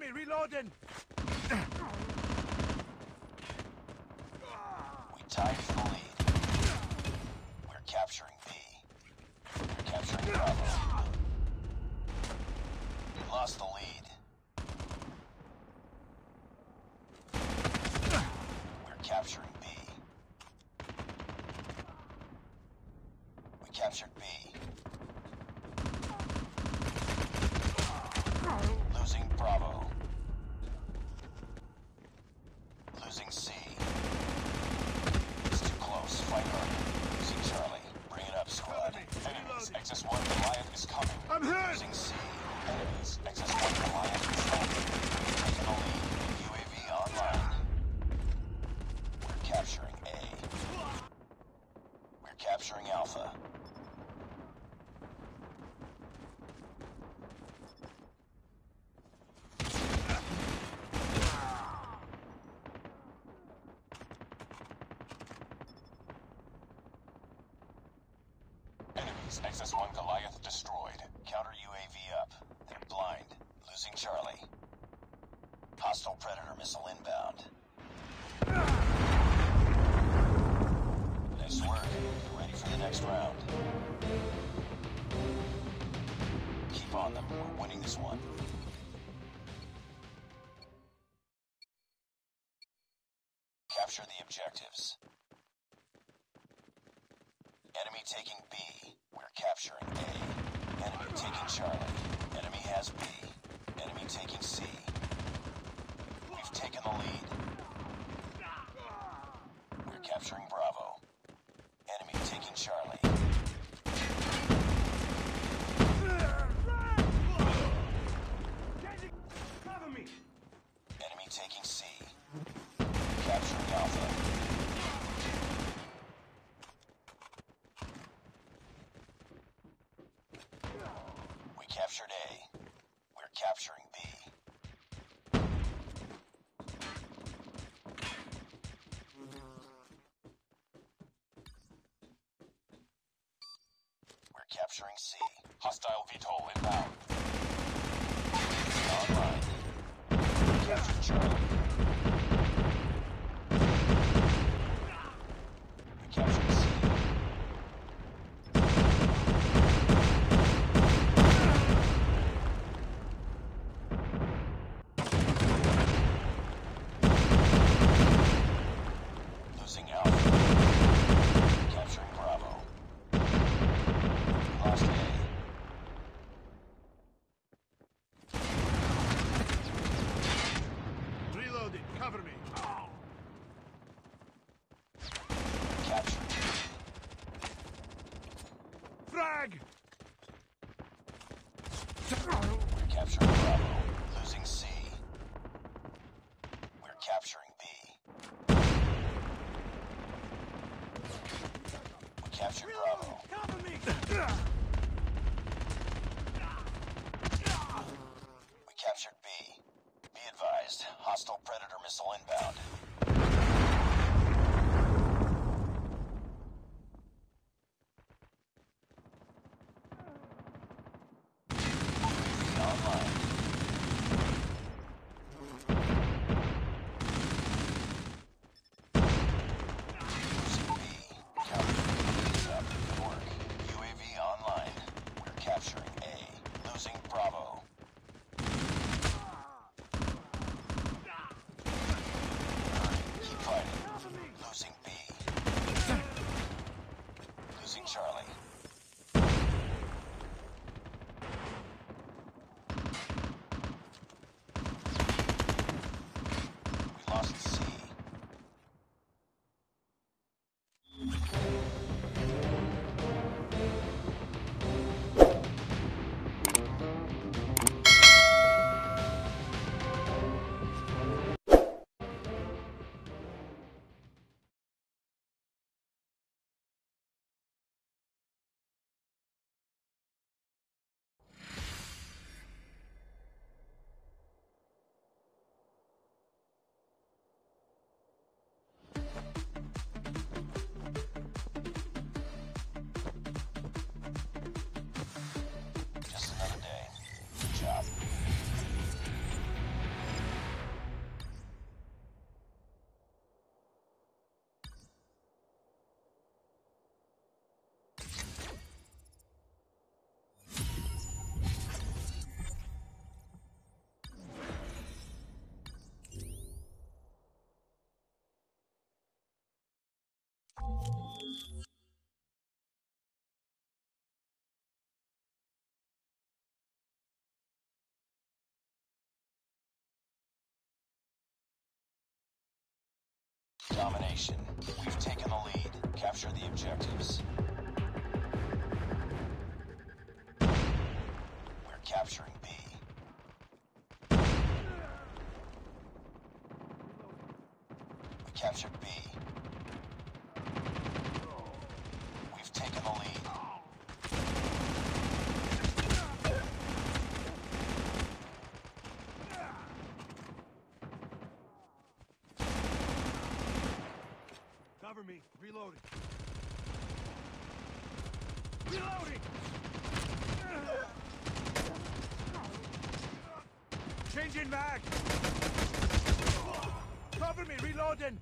me, reloading! We tied the lead. We're capturing B. We're capturing Bravo. We lost the lead. We're capturing B. We captured B. Losing Bravo. Losing C. It's too close. Fight harder. Losing Charlie. Bring it up, squad. Enemies. XS-1 Goliath is coming. I'm hurt! Losing C. Enemies. XS-1 Goliath controlled. Taking the lead. UAV online. We're capturing A. We're capturing Alpha. Enemies. XS-1 Goliath destroyed. Counter UAV up. They're blind. Losing Charlie. Hostile Predator missile inbound. Nice work. Get ready for the next round. Keep on them. We're winning this one. Capture the objectives. Enemy taking B. We're capturing A. Enemy taking Charlie. Enemy has B. Enemy taking C. We've taken the lead. We're capturing Bravo. Enemy taking Charlie. Cover me! Enemy taking C. Capturing Alpha. We captured A. We're capturing B. We're capturing C. Hostile VTOL inbound. Online. Captured Charlie. We captured C. Losing Alpha. Capturing Bravo. Lost A. Reloading, cover me! Captured. Frag! We're capturing Bravo. Losing C. We're capturing B. We captured Bravo. Cover me! Domination. We've taken the lead. Capture the objectives. We're capturing B. We captured B. We've taken the lead. Cover me. Reloading. Reloading! Changing mag! Cover me. Reloading!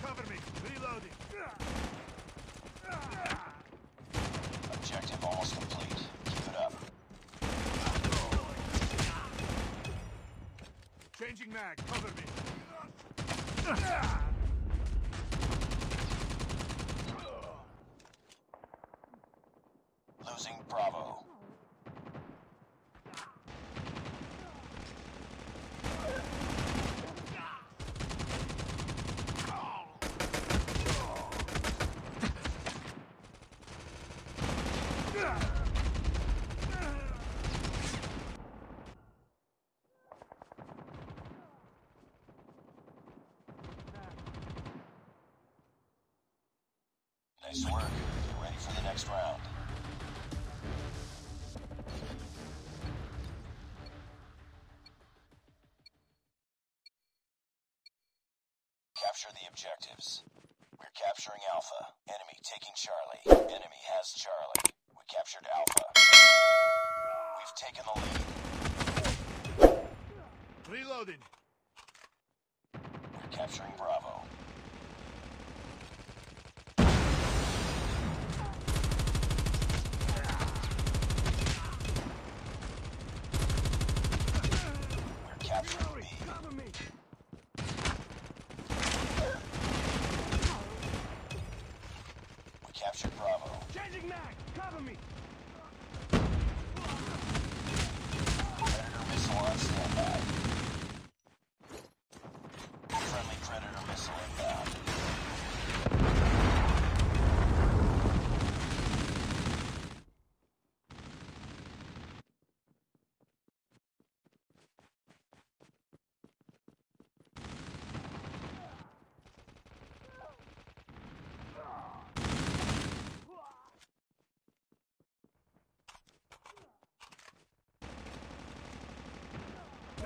Cover me. Reloading. Objective almost complete. Keep it up. Changing mag. Cover me. Losing Bravo. Ah! Nice work. Get ready for the next round. Capture the objectives. We're capturing Alpha. Enemy taking Charlie. Enemy has Charlie. We captured Alpha. We've taken the lead. Reloading. We're capturing Bravo. We're capturing B. Cover me. We captured Bravo. Changing mag. Cover me. Predator missile on standby. Friendly Predator missile inbound.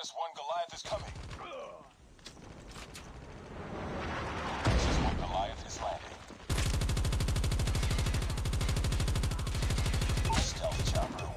XS-1 Goliath is coming. XS-1 Goliath is landing. Stealth chopper